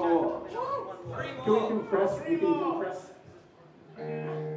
one more. Can we compress? We can compress.